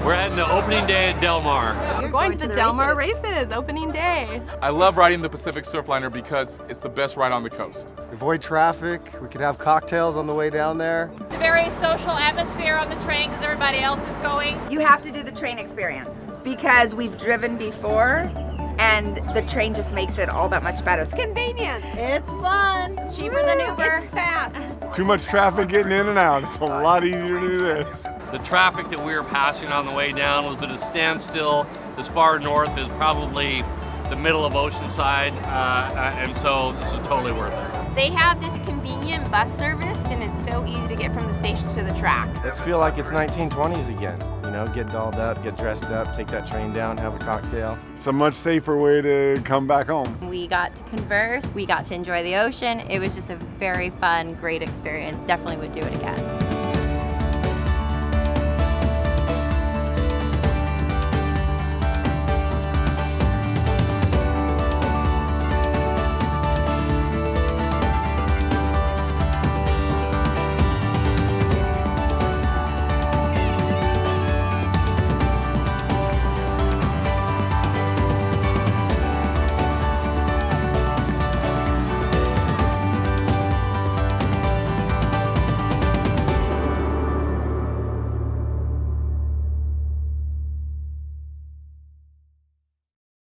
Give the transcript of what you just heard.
spend the opening day at Del Mar. We're going, to the, Del Mar races. opening day. I love riding the Pacific Surfliner because it's the best ride on the coast. Avoid traffic. We could have cocktails on the way down there. It's a very social atmosphere on the train because everybody else is going. You have to do the train experience because we've driven before and the train just makes it all that much better. It's convenient. It's fun. Cheaper than Uber. Too much traffic getting in and out. It's a lot easier to do this. The traffic that we were passing on the way down was at a standstill as far north as probably the middle of Oceanside, uh, and so this is totally worth it. They have this convenient bus service, and it's so easy to get from the station to the track. Let's feel like it's 1920s again. You know, get dolled up, get dressed up, take that train down, have a cocktail. It's a much safer way to come back home. We got to converse, we got to enjoy the ocean. It was just a very fun, great experience. Definitely would do it again.